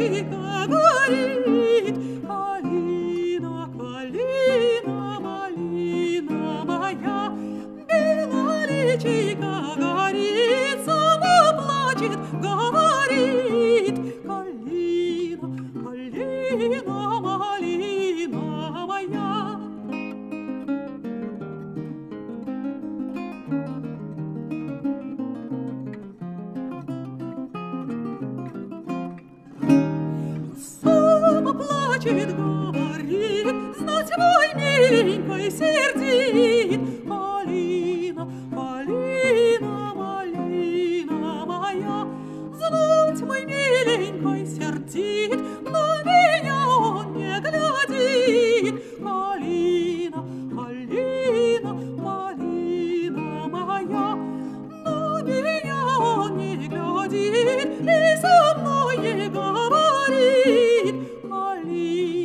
птичка говорит, Калина, калина, малина моя, Белая личика горит, сама плачет, говорит, Калина, калина, плачет, говорит, знать мой миленькой сердит. Малина, малина, малина моя, знать мой миленькой сердит, на меня он не глядит. Калина, калина, малина моя, на меня он не глядит, и Italy.